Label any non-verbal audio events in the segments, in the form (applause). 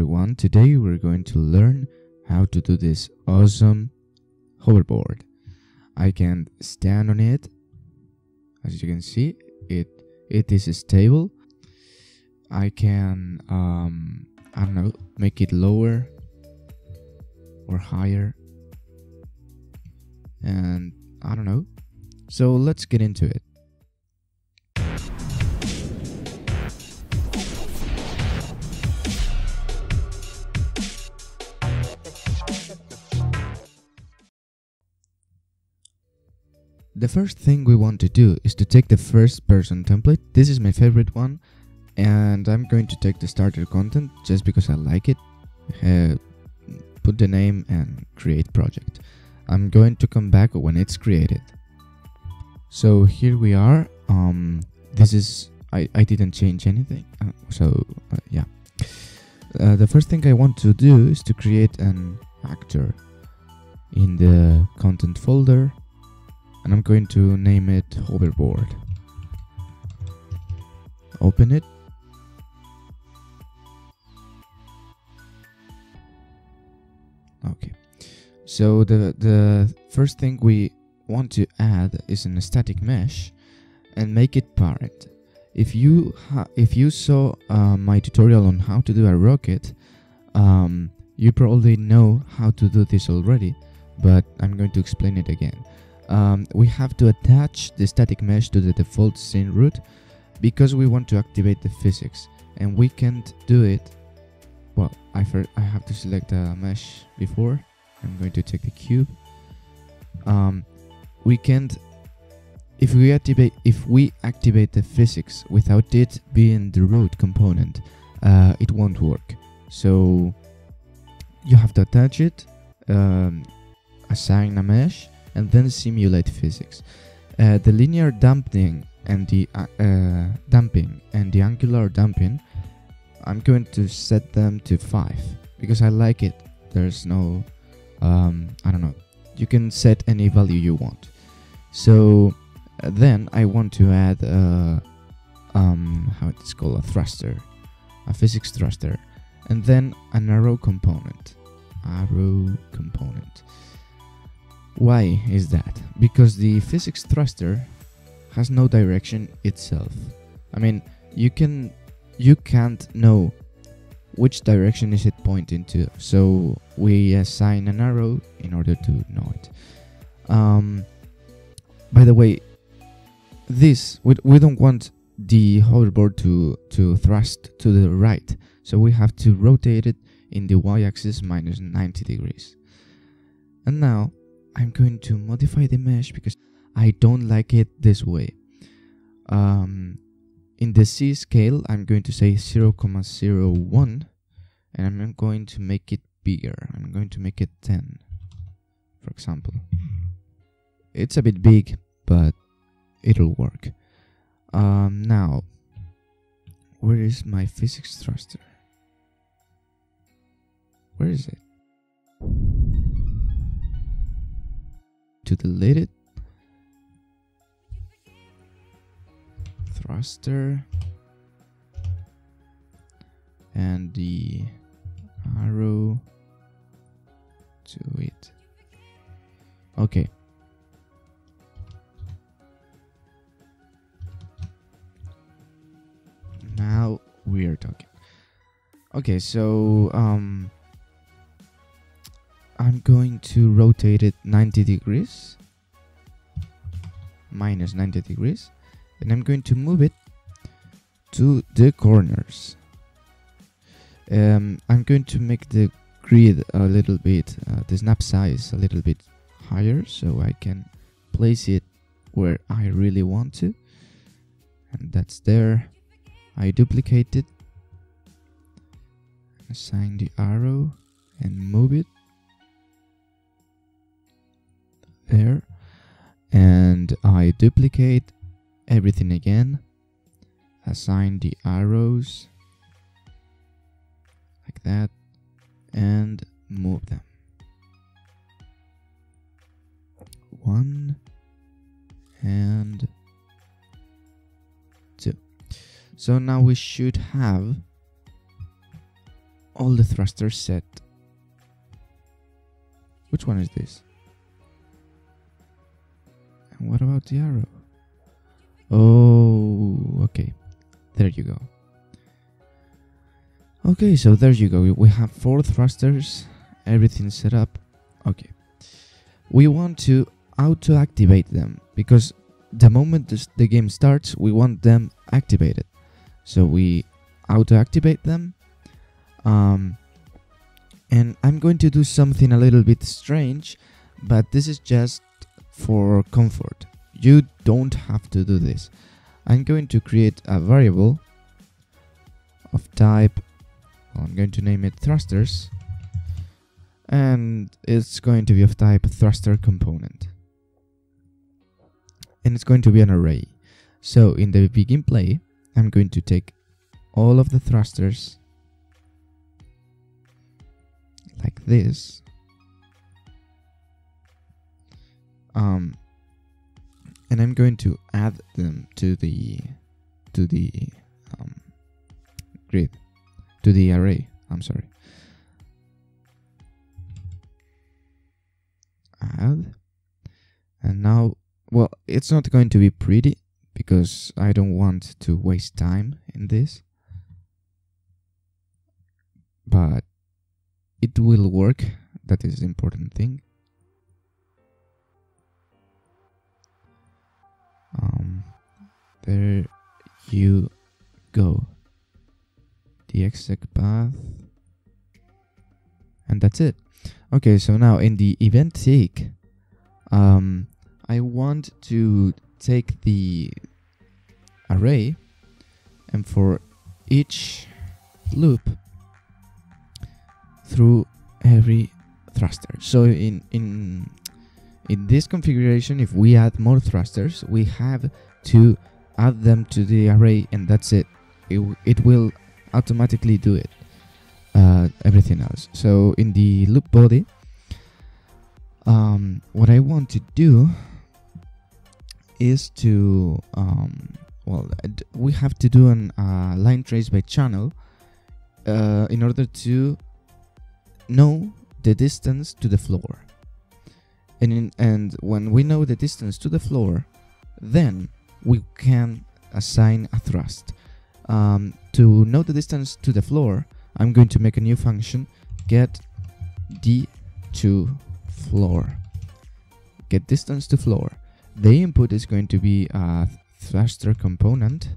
everyone, today we're going to learn how to do this awesome hoverboard. I can stand on it. As you can see, it it is stable. I can um I don't know, make it lower or higher. And I don't know. So let's get into it. The first thing we want to do is to take the first person template. This is my favorite one and I'm going to take the starter content just because I like it. Uh, put the name and create project. I'm going to come back when it's created. So here we are. Um, this is I, I didn't change anything. Uh, so uh, yeah. Uh, the first thing I want to do is to create an actor in the content folder and I'm going to name it hoverboard. Open it. Okay. So the the first thing we want to add is an static mesh and make it parent. If you if you saw uh, my tutorial on how to do a rocket, um, you probably know how to do this already, but I'm going to explain it again um, we have to attach the static mesh to the default scene root because we want to activate the physics. And we can't do it. Well I, I have to select a mesh before. I'm going to take the cube. Um, we can't if we activate if we activate the physics without it being the root component uh, it won't work. So you have to attach it um, assign a mesh and then simulate physics. Uh, the linear damping and the uh, uh, damping and the angular damping, I'm going to set them to 5 because I like it. There's no, um, I don't know, you can set any value you want. So uh, then I want to add a, um, how it's called, a thruster, a physics thruster, and then an arrow component. Arrow component. Why is that? Because the physics thruster has no direction itself. I mean, you can you can't know which direction is it pointing to. So we assign an arrow in order to know it. Um, by the way, this we, we don't want the hoverboard to to thrust to the right, so we have to rotate it in the y-axis minus 90 degrees. And now I'm going to modify the mesh because I don't like it this way. Um, in the Z scale, I'm going to say 0, 0.01 and I'm going to make it bigger. I'm going to make it 10, for example. It's a bit big, but it'll work. Um, now, where is my physics thruster? Where is it? To delete it. Thruster. And the arrow to it. Okay. Now we are talking. Okay, so um I'm going to rotate it 90 degrees minus 90 degrees and I'm going to move it to the corners. Um, I'm going to make the grid a little bit uh, the snap size a little bit higher so I can place it where I really want to. And that's there. I duplicate it. Assign the arrow and move it there and I duplicate everything again assign the arrows like that and move them one and two so now we should have all the thrusters set. Which one is this? What about the arrow? Oh, okay. There you go. Okay, so there you go. We have four thrusters, everything set up. Okay. We want to auto activate them because the moment this, the game starts, we want them activated. So we auto activate them. Um, and I'm going to do something a little bit strange, but this is just for comfort. You don't have to do this. I'm going to create a variable of type, I'm going to name it thrusters, and it's going to be of type thruster component. And it's going to be an array. So in the begin play, I'm going to take all of the thrusters like this. Um, and I'm going to add them to the to the um, grid to the array. I'm sorry. Add, and now, well, it's not going to be pretty because I don't want to waste time in this, but it will work. That is the important thing. Um, there you go. The exec path. And that's it. Okay, so now in the event tick, um, I want to take the array and for each loop through every thruster. So in in in this configuration, if we add more thrusters, we have to add them to the array and that's it. It, it will automatically do it. Uh, everything else. So in the loop body, um, what I want to do is to um, well, we have to do an uh, line trace by channel uh, in order to know the distance to the floor and in, and when we know the distance to the floor, then we can assign a thrust. Um, to know the distance to the floor, I'm going to make a new function get d to floor. Get distance to floor. The input is going to be a thruster component,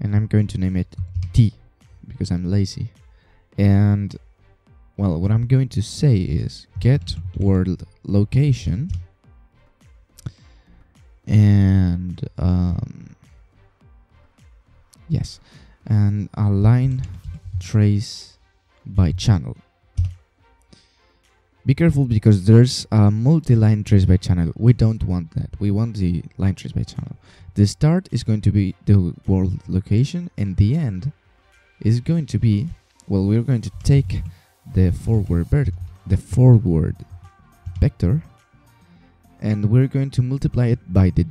and I'm going to name it t because I'm lazy. And well, what I'm going to say is get world location and um, yes, and align trace by channel. Be careful because there's a multi-line trace by channel. We don't want that. We want the line trace by channel. The start is going to be the world location and the end is going to be, well, we're going to take the forward the forward vector and we're going to multiply it by the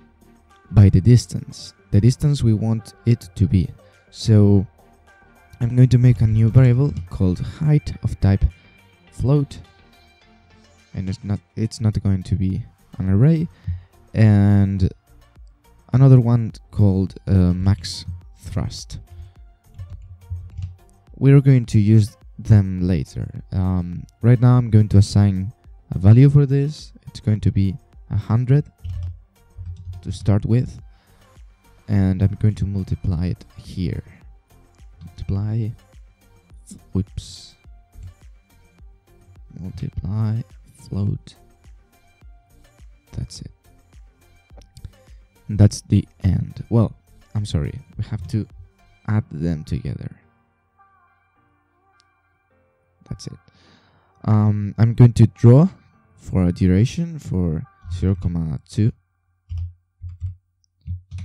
by the distance the distance we want it to be. So I'm going to make a new variable called height of type float and it's not it's not going to be an array and another one called uh, max thrust. We're going to use them later. Um, right now I'm going to assign a value for this. It's going to be a hundred to start with and I'm going to multiply it here. Multiply, whoops, multiply, float, that's it. And that's the end. Well, I'm sorry, we have to add them together that's it. Um, I'm going to draw for a duration for 0, 0.2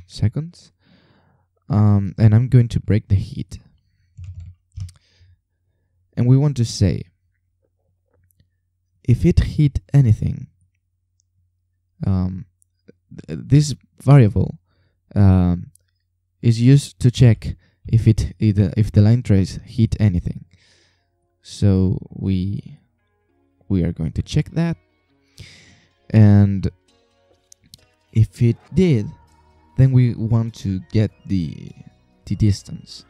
seconds. Um, and I'm going to break the hit. And we want to say if it hit anything um, th this variable um, is used to check if it either if the line trace hit anything. So we we are going to check that. And if it did then we want to get the the distance.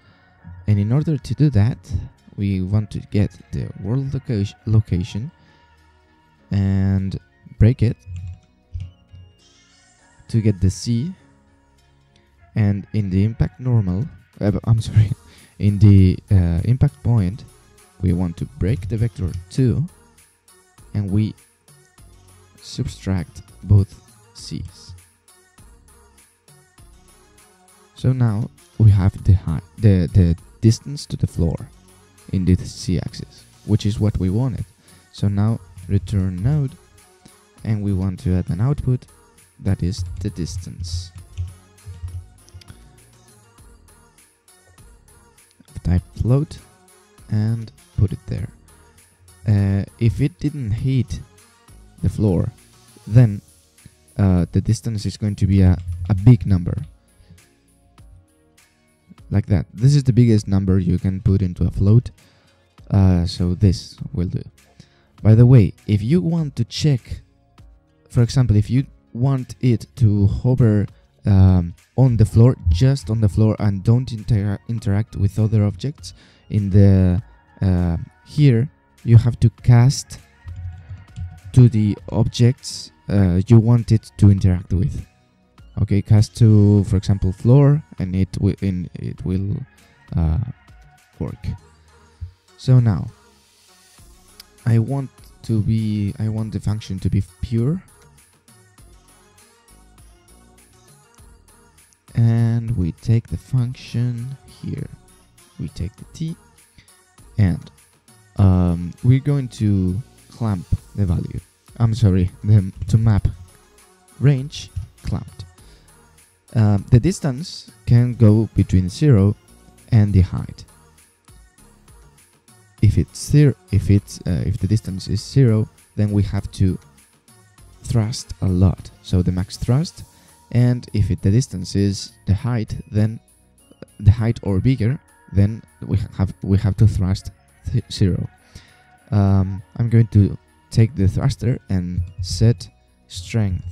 And in order to do that we want to get the world location location and break it to get the Z and in the impact normal uh, I'm sorry (laughs) in the uh, impact point we want to break the vector 2 and we subtract both Z's. So now we have the the, the distance to the floor in the z-axis, which is what we wanted. So now return node and we want to add an output that is the distance. Type float and put it there uh, if it didn't hit the floor then uh, the distance is going to be a, a big number like that. This is the biggest number you can put into a float. Uh, so this will do. By the way, if you want to check, for example, if you want it to hover um, on the floor, just on the floor, and don't inter interact with other objects, in the uh, here you have to cast to the objects uh, you want it to interact with. Okay cast to for example floor and it will in it will uh, work. So now I want to be I want the function to be pure. And we take the function here. We take the t and um, we're going to clamp the value I'm sorry the, to map range clamped um, the distance can go between 0 and the height. If it's zero, if it's uh, if the distance is zero, then we have to thrust a lot. So the max thrust, and if it, the distance is the height, then the height or bigger, then we have we have to thrust zero. Um, I'm going to take the thruster and set strength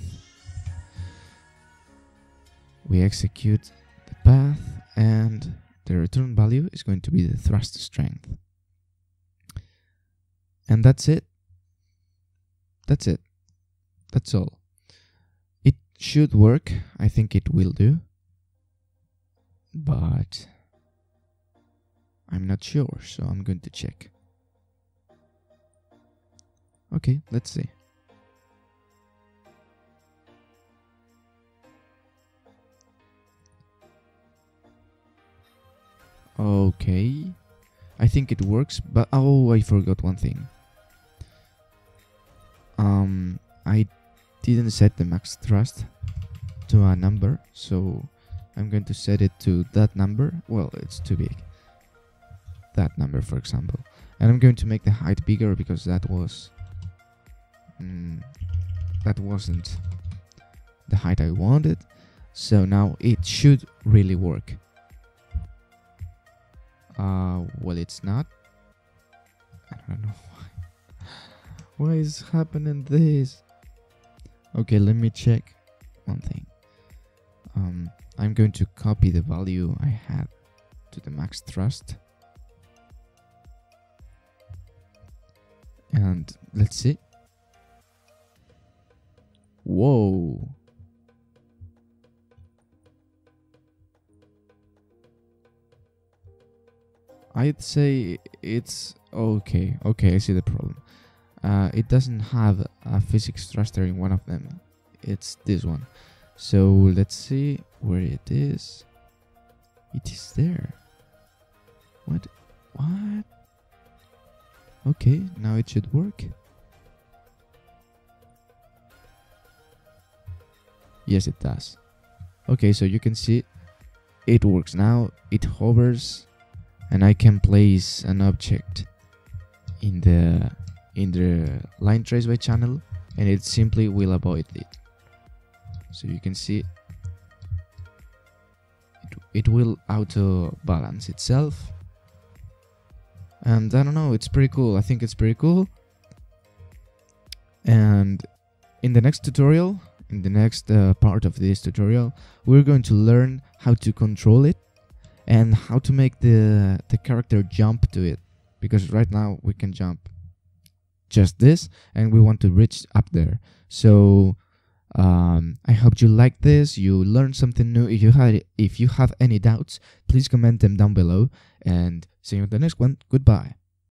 we execute the path and the return value is going to be the thrust strength. And that's it. That's it. That's all. It should work. I think it will do. But I'm not sure, so I'm going to check. Okay, let's see. Okay. I think it works, but oh, I forgot one thing. Um, I didn't set the max thrust to a number, so I'm going to set it to that number. Well, it's too big. That number, for example. And I'm going to make the height bigger because that was... Mm, that wasn't the height I wanted. So now it should really work. Uh, well, it's not. I don't know (laughs) why. Why is happening this? Okay, let me check one thing. Um, I'm going to copy the value I had to the max thrust. And let's see. Whoa. I'd say it's okay. Okay, I see the problem. Uh, it doesn't have a physics thruster in one of them. It's this one. So let's see where it is. It is there. What? What? Okay, now it should work. Yes, it does. Okay, so you can see it works now. It hovers and I can place an object in the in the line trace by channel and it simply will avoid it so you can see it, it will auto balance itself and i don't know it's pretty cool i think it's pretty cool and in the next tutorial in the next uh, part of this tutorial we're going to learn how to control it and how to make the the character jump to it because right now we can jump just this and we want to reach up there so um, I hope you like this. You learned something new. If you had, if you have any doubts, please comment them down below. And see you in the next one. Goodbye.